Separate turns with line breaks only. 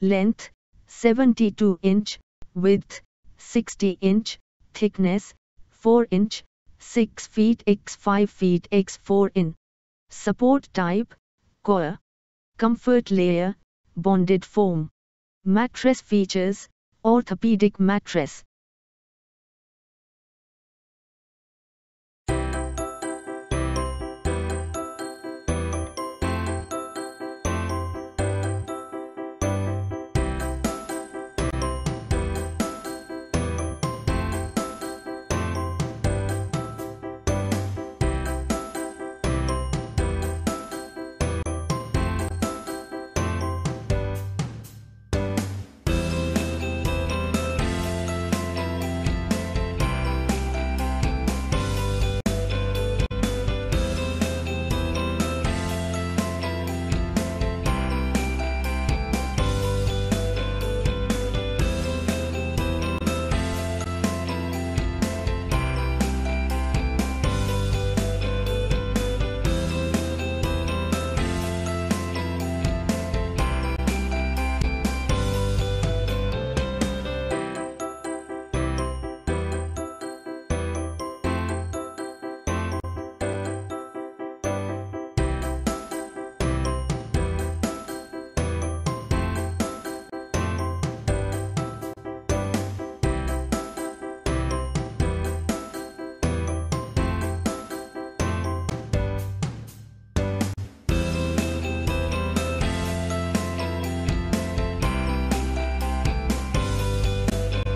length 72 inch, width 60 inch, thickness 4 inch, 6 feet x 5 feet x 4 in. Support type, coir. Comfort layer, bonded foam. Mattress features, orthopedic mattress.